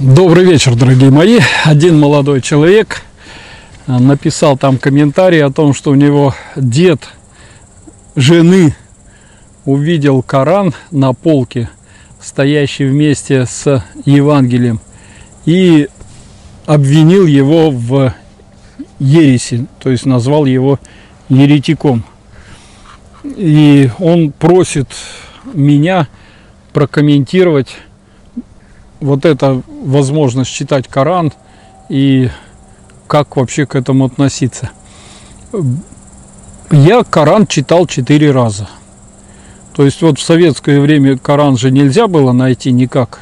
Добрый вечер, дорогие мои. Один молодой человек э, написал там комментарий о том, что у него дед жены увидел Коран на полке, стоящий вместе с Евангелием, и обвинил его в ереси, то есть назвал его еретиком. И он просит меня прокомментировать вот эта возможность читать Коран и как вообще к этому относиться. Я Коран читал четыре раза. То есть вот в советское время Коран же нельзя было найти никак.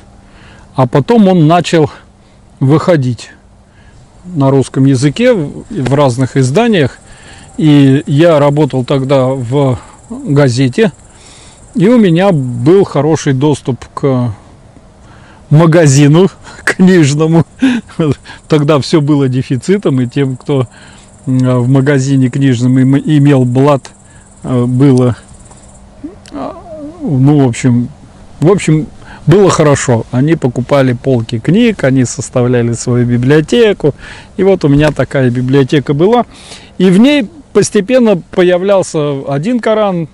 А потом он начал выходить на русском языке в разных изданиях. И я работал тогда в газете, и у меня был хороший доступ к магазину книжному. Тогда все было дефицитом, и тем, кто в магазине книжном имел блат, э, было, э, ну, в общем, в общем, было хорошо. Они покупали полки книг, они составляли свою библиотеку. И вот у меня такая библиотека была. И в ней постепенно появлялся один Коран,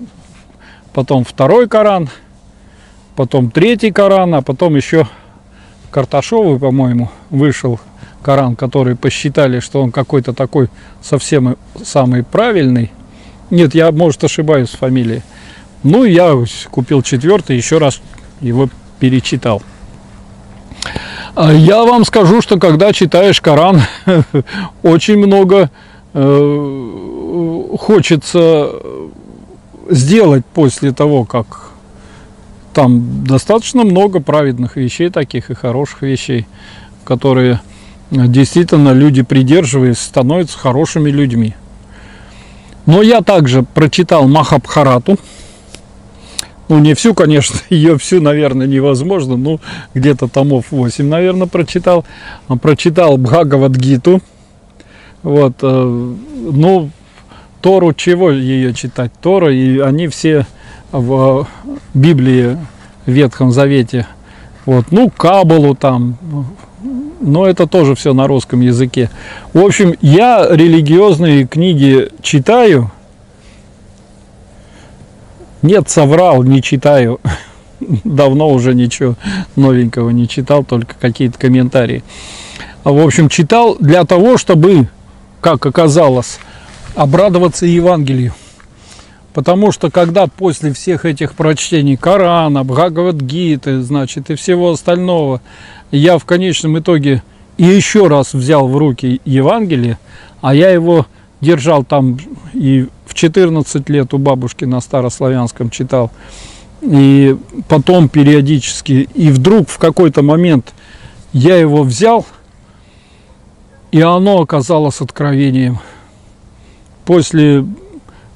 потом второй Коран, потом третий Коран, а потом еще Карташову, по-моему, вышел Коран, который посчитали, что он какой-то такой совсем самый правильный. Нет, я, может, ошибаюсь с фамилией. Ну, я купил четвертый, еще раз его перечитал. А я вам скажу, что когда читаешь Коран, очень много э, хочется сделать после того, как там достаточно много праведных вещей таких и хороших вещей, которые действительно люди, придерживаясь, становятся хорошими людьми. Но я также прочитал Махабхарату. Ну, не всю, конечно, ее всю, наверное, невозможно. Ну, где-то томов 8, наверное, прочитал. Прочитал Бхагавадгиту. Вот, э, ну, Тору чего ее читать? Тора, и они все в Библии, в Ветхом Завете. Вот, ну, Кабалу там, но это тоже все на русском языке. В общем, я религиозные книги читаю. Нет, соврал, не читаю. Давно уже ничего новенького не читал, только какие-то комментарии. В общем, читал для того, чтобы, как оказалось, обрадоваться Евангелию. Потому что когда после всех этих прочтений Корана, Бхагавадгиты, значит, и всего остального, я в конечном итоге и еще раз взял в руки Евангелие, а я его держал там и в 14 лет у бабушки на старославянском читал, и потом периодически, и вдруг в какой-то момент я его взял, и оно оказалось откровением. После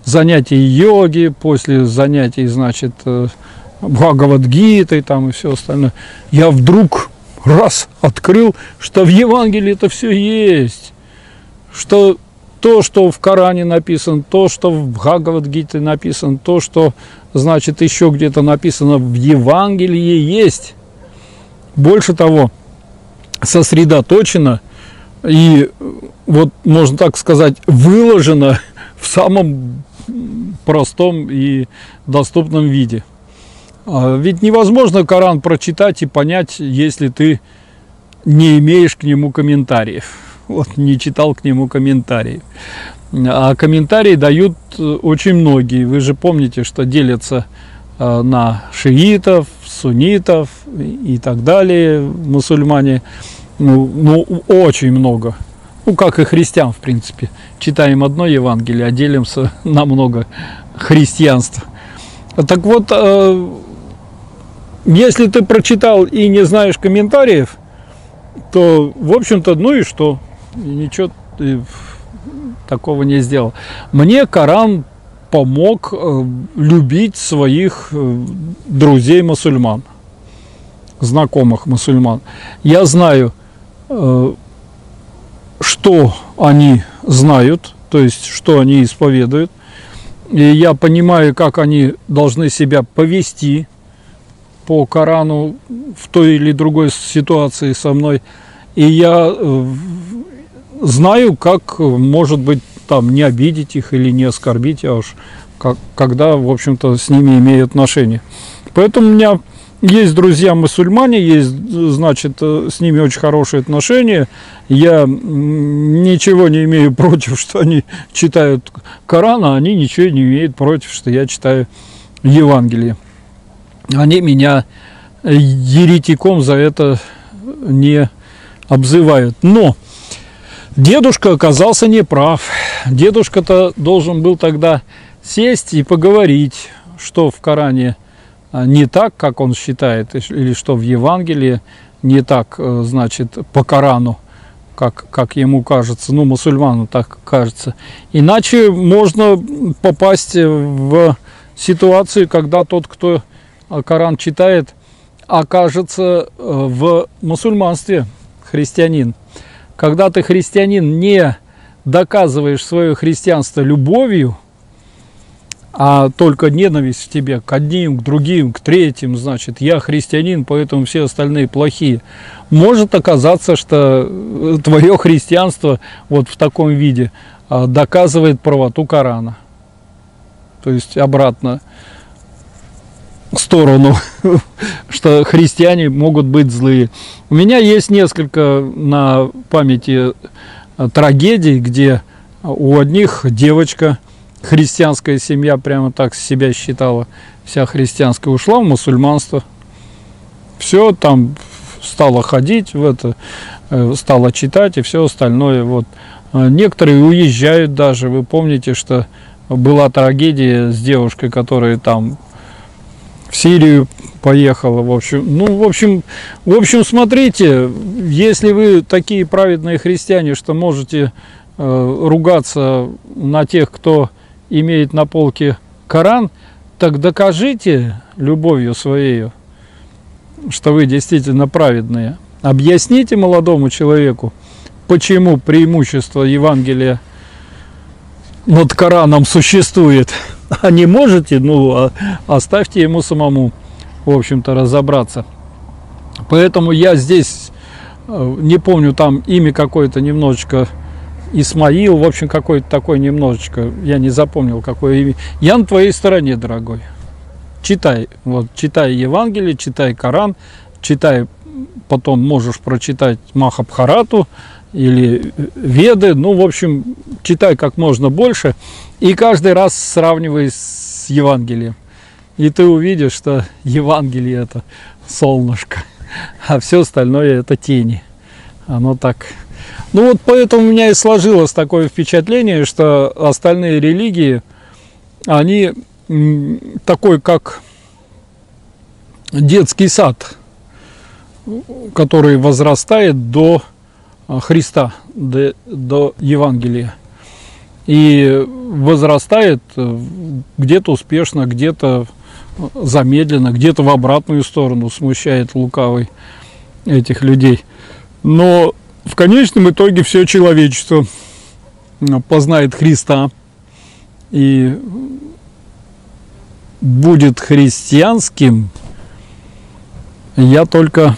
занятий йоги, после занятий, значит, э, Бхагавадгитой там и все остальное, я вдруг раз открыл, что в Евангелии это все есть, что то, что в Коране написано, то, что в Бхагавадгите написано, то, что, значит, еще где-то написано в Евангелии есть. Больше того, сосредоточено и, вот можно так сказать, выложено в самом простом и доступном виде. А ведь невозможно Коран прочитать и понять, если ты не имеешь к нему комментариев. Вот, не читал к нему комментариев. А комментарии дают э, очень многие. Вы же помните, что делятся э, на шиитов, суннитов и так далее, мусульмане. Ну, ну очень много ну, как и христиан, в принципе. Читаем одно Евангелие, а делимся на много христианства. Так вот, э, если ты прочитал и не знаешь комментариев, то, в общем-то, ну и что? Ничего ты такого не сделал. Мне Коран помог э, любить своих э, друзей-мусульман, знакомых мусульман. Я знаю, что они знают, то есть что они исповедуют. И я понимаю, как они должны себя повести по Корану в той или другой ситуации со мной. И я э, знаю, как, может быть, там не обидеть их или не оскорбить, а уж как, когда, в общем-то, с ними имею отношение. Поэтому у меня есть друзья мусульмане, есть, значит, э, с ними очень хорошие отношения. Я ничего не имею против, что они читают Коран, а они ничего не имеют против, что я читаю Евангелие. Они меня еретиком за это не обзывают. Но дедушка оказался неправ. Дедушка-то должен был тогда сесть и поговорить, что в Коране не так, как он считает, или что в Евангелии не так, э, значит, по Корану, как, как ему кажется, ну, мусульману так кажется. Иначе можно попасть в ситуацию, когда тот, кто Коран читает, окажется э, в мусульманстве, христианин. Когда ты христианин не доказываешь свое христианство любовью, а только ненависть в тебе к одним, к другим, к третьим, значит, я христианин, поэтому все остальные плохие. Может оказаться, что э, твое христианство вот в таком виде э, доказывает правоту Корана. То есть обратно сторону, что христиане могут быть злые. У меня есть несколько на памяти э, трагедий, где у одних девочка, христианская семья прямо так себя считала, вся христианская ушла в мусульманство. Все там стала ходить в это, э, стала читать и все остальное. Вот. Э, некоторые уезжают даже. Вы помните, что была трагедия с девушкой, которая там в Сирию поехала, в общем. Ну, в общем, в общем, смотрите, если вы такие праведные христиане, что можете э, ругаться на тех, кто имеет на полке Коран, так докажите любовью своей, что вы действительно праведные. Объясните молодому человеку, почему преимущество Евангелия над Кораном существует – а не можете, ну, а оставьте ему самому, в общем-то, разобраться. Поэтому я здесь, э, не помню, там имя какое-то немножечко, Исмаил, в общем, какой-то такой немножечко, я не запомнил, какое имя. Я на твоей стороне, дорогой. Читай, вот, читай Евангелие, читай Коран, читай, потом можешь прочитать Махабхарату, или Веды, ну, в общем, читай как можно больше и каждый раз сравнивай с Евангелием. И ты увидишь, что Евангелие это солнышко, а все остальное это тени. Оно так. Ну вот поэтому у меня и сложилось такое впечатление, что остальные религии, они такой как детский сад, который возрастает до а, Христа, до, до Евангелия. И возрастает э, где-то успешно, где-то замедленно, где-то в обратную сторону, смущает лукавый этих людей. Но в конечном итоге все человечество познает Христа и будет христианским, я только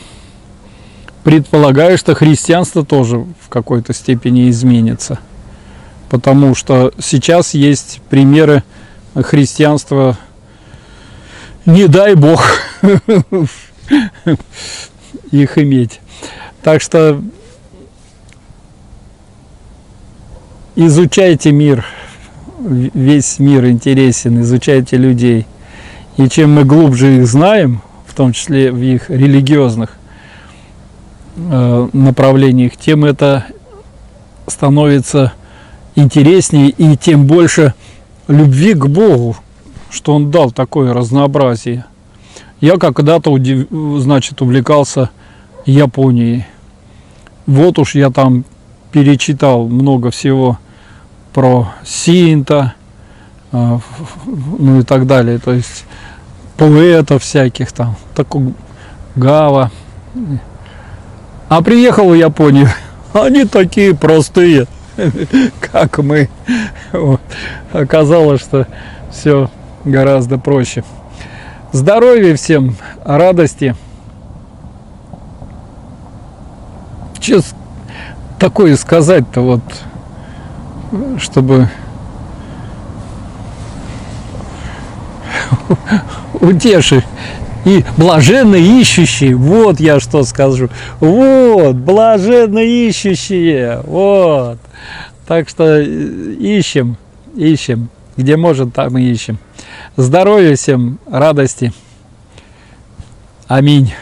предполагаю, что христианство тоже в какой-то степени изменится. Потому что сейчас есть примеры христианства, не дай бог их иметь. Так что изучайте мир, весь мир интересен, изучайте людей. И чем мы глубже их знаем, в том числе в их религиозных Э, направлениях, тем это становится интереснее и тем больше любви к Богу, что Он дал такое разнообразие. Я когда-то, значит, увлекался Японией. Вот уж я там перечитал много всего про Синта, э, ну и так далее. То есть поэтов всяких там, такого Гава, а приехал в Японию, они такие простые, как мы. Вот. Оказалось, что все гораздо проще. Здоровья всем, радости. Что такое сказать-то вот, чтобы утешить и блаженно ищущие, вот я что скажу, вот, блаженно ищущие, вот. Так что ищем, ищем, где можем, там и ищем. Здоровья всем, радости. Аминь.